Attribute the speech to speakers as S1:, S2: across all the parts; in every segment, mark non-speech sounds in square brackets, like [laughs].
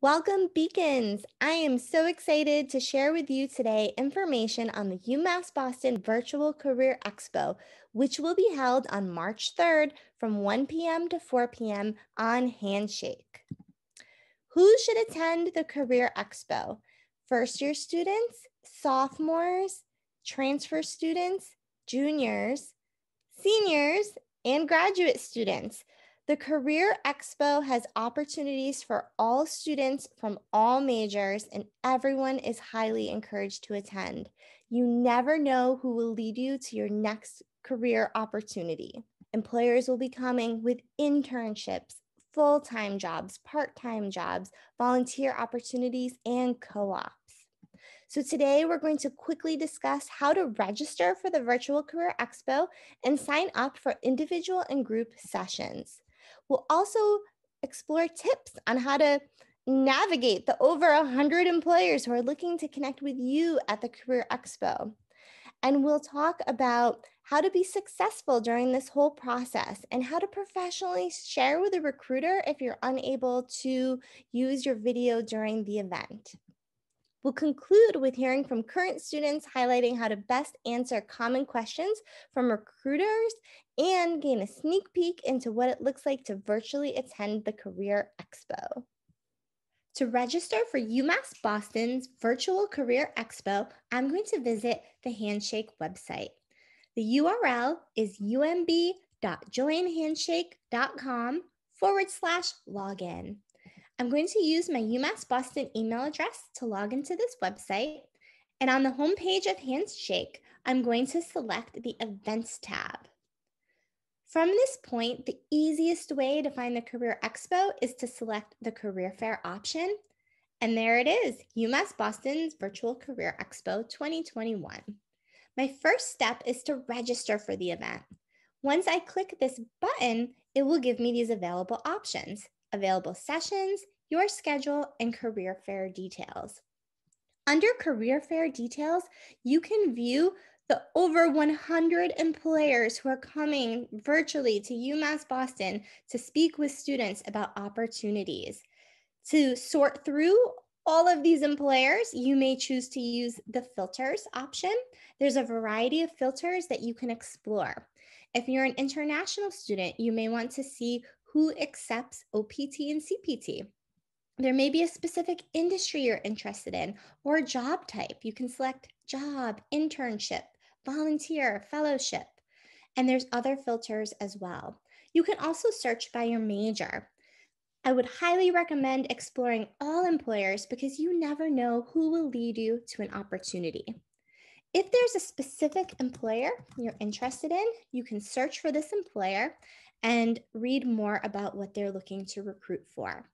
S1: Welcome, Beacons! I am so excited to share with you today information on the UMass Boston Virtual Career Expo, which will be held on March 3rd from 1 p.m. to 4 p.m. on Handshake. Who should attend the Career Expo? First year students, sophomores, transfer students, juniors, seniors, and graduate students. The Career Expo has opportunities for all students from all majors, and everyone is highly encouraged to attend. You never know who will lead you to your next career opportunity. Employers will be coming with internships, full time jobs, part time jobs, volunteer opportunities, and co ops. So today we're going to quickly discuss how to register for the Virtual Career Expo and sign up for individual and group sessions. We'll also explore tips on how to navigate the over 100 employers who are looking to connect with you at the Career Expo. And we'll talk about how to be successful during this whole process and how to professionally share with a recruiter if you're unable to use your video during the event. We'll conclude with hearing from current students highlighting how to best answer common questions from recruiters and gain a sneak peek into what it looks like to virtually attend the Career Expo. To register for UMass Boston's Virtual Career Expo, I'm going to visit the Handshake website. The URL is umb.joinhandshake.com forward slash login. I'm going to use my UMass Boston email address to log into this website. And on the homepage of Handshake, I'm going to select the Events tab. From this point, the easiest way to find the Career Expo is to select the Career Fair option. And there it is, UMass Boston's Virtual Career Expo 2021. My first step is to register for the event. Once I click this button, it will give me these available options available sessions, your schedule, and career fair details. Under career fair details, you can view the over 100 employers who are coming virtually to UMass Boston to speak with students about opportunities. To sort through all of these employers, you may choose to use the filters option. There's a variety of filters that you can explore. If you're an international student, you may want to see who accepts OPT and CPT. There may be a specific industry you're interested in or job type. You can select job, internship, volunteer, fellowship, and there's other filters as well. You can also search by your major. I would highly recommend exploring all employers because you never know who will lead you to an opportunity. If there's a specific employer you're interested in, you can search for this employer and read more about what they're looking to recruit for.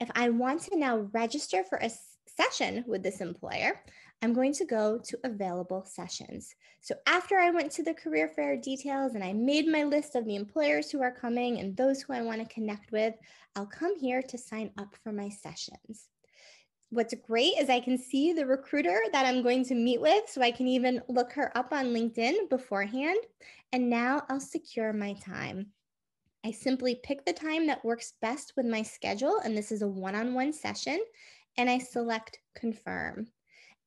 S1: If I want to now register for a session with this employer, I'm going to go to available sessions. So after I went to the career fair details and I made my list of the employers who are coming and those who I want to connect with, I'll come here to sign up for my sessions. What's great is I can see the recruiter that I'm going to meet with, so I can even look her up on LinkedIn beforehand. And now I'll secure my time. I simply pick the time that works best with my schedule, and this is a one on one session, and I select confirm.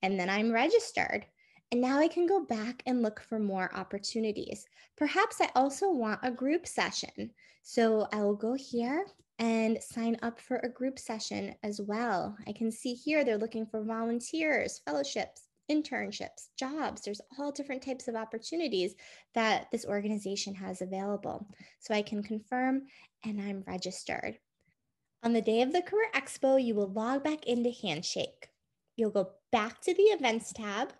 S1: And then I'm registered. And now I can go back and look for more opportunities. Perhaps I also want a group session. So I will go here and sign up for a group session as well. I can see here they're looking for volunteers, fellowships, internships, jobs. There's all different types of opportunities that this organization has available. So I can confirm and I'm registered. On the day of the Career Expo, you will log back into Handshake. You'll go back to the Events tab.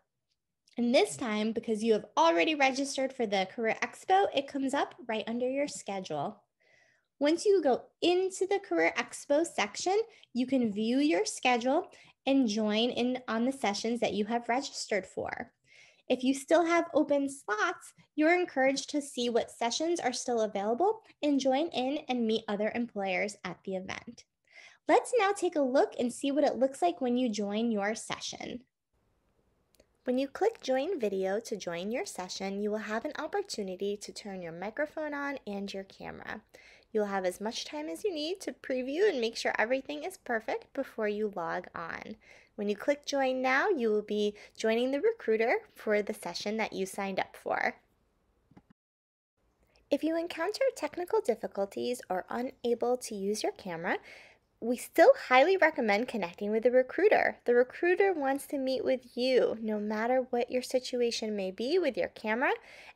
S1: And this time, because you have already registered for the Career Expo, it comes up right under your schedule. Once you go into the Career Expo section, you can view your schedule and join in on the sessions that you have registered for. If you still have open slots, you're encouraged to see what sessions are still available and join in and meet other employers at the event. Let's now take a look and see what it looks like when you join your session. When you click Join Video to join your session, you will have an opportunity to turn your microphone on and your camera. You'll have as much time as you need to preview and make sure everything is perfect before you log on. When you click join now, you will be joining the recruiter for the session that you signed up for. If you encounter technical difficulties or unable to use your camera, we still highly recommend connecting with the recruiter. The recruiter wants to meet with you no matter what your situation may be with your camera.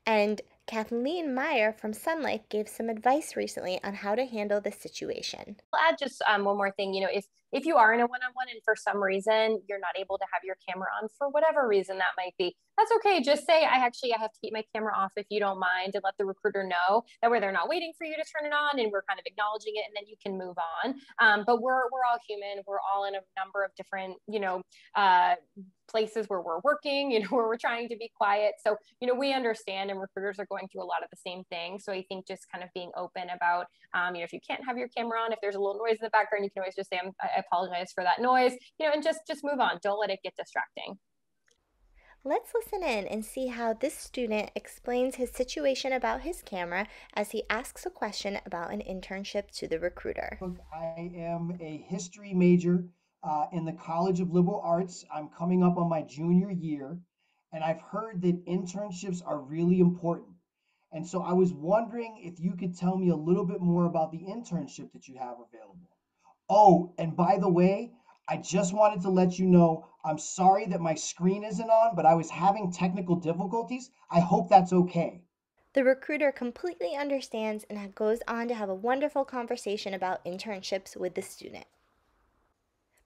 S1: And Kathleen Meyer from Sunlight gave some advice recently on how to handle this situation.
S2: I'll add just um, one more thing. You know, if if you are in a one-on-one and for some reason you're not able to have your camera on for whatever reason that might be that's okay just say i actually i have to keep my camera off if you don't mind and let the recruiter know that way they're not waiting for you to turn it on and we're kind of acknowledging it and then you can move on um, but we're we're all human we're all in a number of different you know uh, places where we're working, you know, [laughs] where we're trying to be quiet. So, you know, we understand and recruiters are going through a lot of the same things. So I think just kind of being open about, um, you know, if you can't have your camera on, if there's a little noise in the background, you can always just say, i apologize for that noise, you know, and just, just move on. Don't let it get distracting.
S1: Let's listen in and see how this student explains his situation about his camera as he asks a question about an internship to the recruiter.
S3: I am a history major uh, in the College of Liberal Arts. I'm coming up on my junior year, and I've heard that internships are really important. And so I was wondering if you could tell me a little bit more about the internship that you have available. Oh, and by the way, I just wanted to let you know I'm sorry that my screen isn't on, but I was having technical difficulties. I hope that's okay.
S1: The recruiter completely understands and goes on to have a wonderful conversation about internships with the student.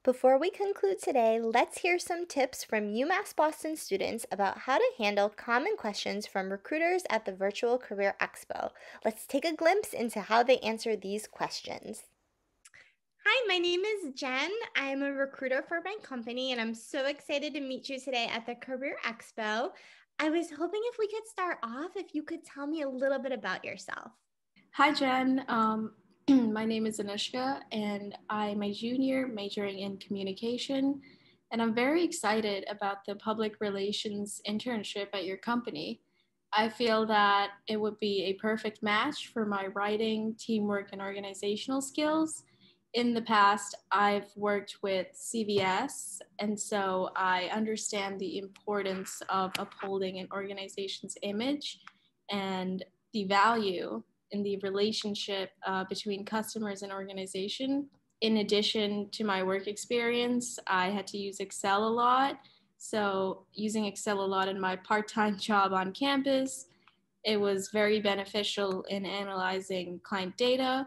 S1: Before we conclude today, let's hear some tips from UMass Boston students about how to handle common questions from recruiters at the Virtual Career Expo. Let's take a glimpse into how they answer these questions.
S4: Hi, my name is Jen. I'm a recruiter for my company, and I'm so excited to meet you today at the Career Expo. I was hoping if we could start off, if you could tell me a little bit about yourself.
S5: Hi, Jen. Um, [clears throat] my name is Anushka, and I'm a junior majoring in communication. And I'm very excited about the public relations internship at your company. I feel that it would be a perfect match for my writing, teamwork, and organizational skills. In the past, I've worked with CVS, and so I understand the importance of upholding an organization's image and the value in the relationship uh, between customers and organization. In addition to my work experience, I had to use Excel a lot. So, using Excel a lot in my part time [laughs] job on campus, it was very beneficial in analyzing client data.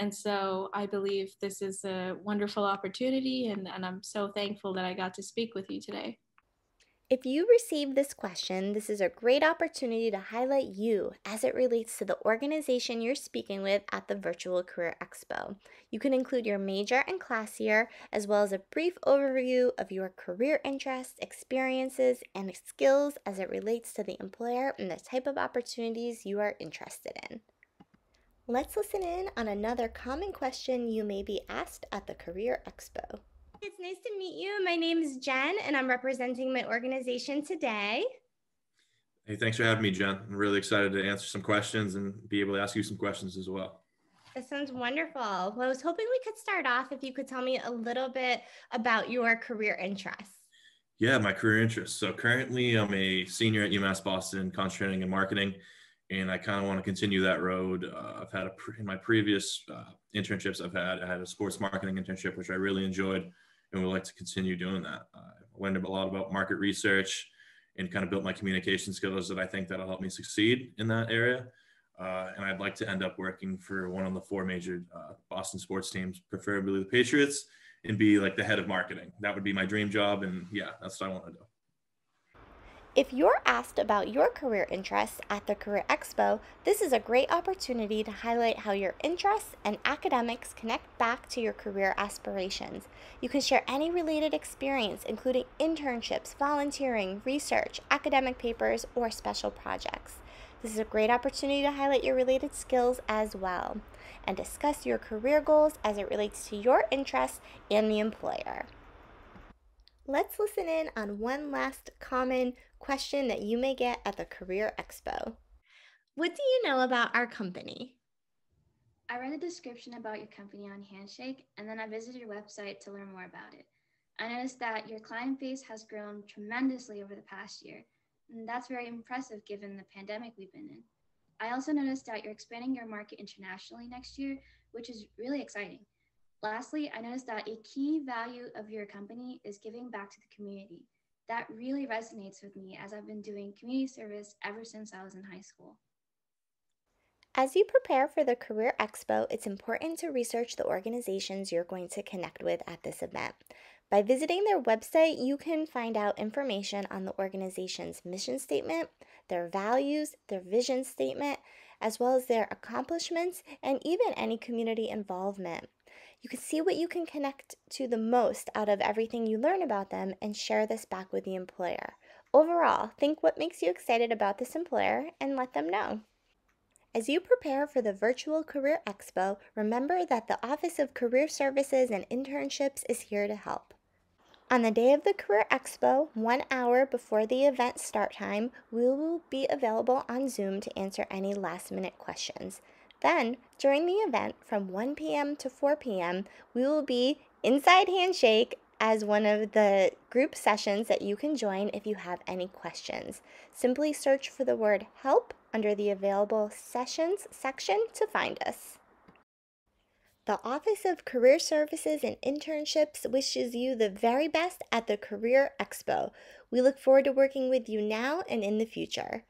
S5: And so, I believe this is a wonderful opportunity, and, and I'm so thankful that I got to speak with you today.
S1: If you received this question, this is a great opportunity to highlight you as it relates to the organization you're speaking with at the Virtual Career Expo. You can include your major and class year, as well as a brief overview of your career interests, experiences, and skills as it relates to the employer and the type of opportunities you are interested in. Let's listen in on another common question you may be asked at the Career Expo.
S4: It's nice to meet you. My name is Jen, and I'm representing my organization today.
S6: Hey, thanks for having me, Jen. I'm really excited to answer some questions and be able to ask you some questions as well.
S4: That sounds wonderful. Well, I was hoping we could start off if you could tell me a little bit about your career interests.
S6: Yeah, my career interests. So currently, I'm a senior at UMass Boston, concentrating in marketing, and I kind of want to continue that road. Uh, I've had a in my previous uh, internships I've had. I had a sports marketing internship, which I really enjoyed and would like to continue doing that. I learned a lot about market research and kind of built my communication skills that I think that'll help me succeed in that area. Uh, and I'd like to end up working for one of the four major uh, Boston sports teams, preferably the Patriots, and be like the head of marketing. That would be my dream job. And yeah, that's what I want to do.
S1: If you're asked about your career interests at the Career Expo, this is a great opportunity to highlight how your interests and academics connect back to your career aspirations. You can share any related experience, including internships, volunteering, research, academic papers, or special projects. This is a great opportunity to highlight your related skills as well and discuss your career goals as it relates to your interests and the employer. Let's listen in on one last common question that you may get at the Career Expo.
S4: What do you know about our company?
S7: I read the description about your company on Handshake, and then I visited your website to learn more about it. I noticed that your client base has grown tremendously over the past year, and that's very impressive given the pandemic we've been in. I also noticed that you're expanding your market internationally next year, which is really exciting. Lastly, I noticed that a key value of your company is giving back to the community. That really resonates with me as I've been doing community service ever since I was in high school.
S1: As you prepare for the Career Expo, it's important to research the organizations you're going to connect with at this event. By visiting their website, you can find out information on the organization's mission statement, their values, their vision statement, as well as their accomplishments and even any community involvement. You can see what you can connect to the most out of everything you learn about them and share this back with the employer. Overall, think what makes you excited about this employer and let them know. As you prepare for the Virtual Career Expo, remember that the Office of Career Services and Internships is here to help. On the day of the Career Expo, one hour before the event start time, we will be available on Zoom to answer any last minute questions. Then, during the event from 1 p.m. to 4 p.m., we will be inside Handshake as one of the group sessions that you can join if you have any questions. Simply search for the word help under the available sessions section to find us. The Office of Career Services and Internships wishes you the very best at the Career Expo. We look forward to working with you now and in the future.